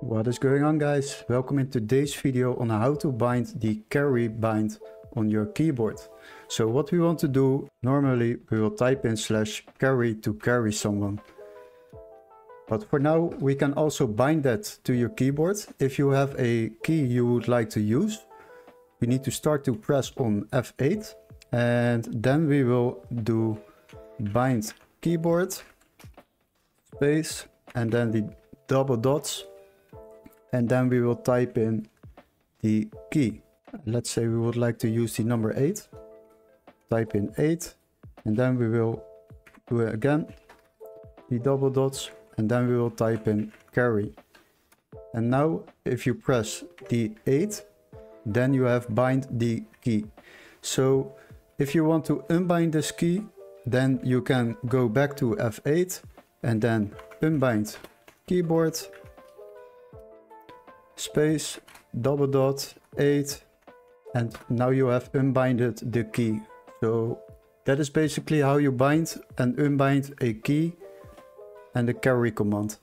What is going on guys? Welcome in today's video on how to bind the carry bind on your keyboard. So what we want to do, normally we will type in slash carry to carry someone. But for now we can also bind that to your keyboard. If you have a key you would like to use, we need to start to press on F8 and then we will do bind keyboard space and then the double dots and then we will type in the key. Let's say we would like to use the number 8. Type in 8 and then we will do it again the double dots and then we will type in carry. And now if you press the 8 then you have bind the key. So if you want to unbind this key then you can go back to F8 and then unbind keyboard space double dot 8 and now you have unbinded the key. So that is basically how you bind and unbind a key and the carry command.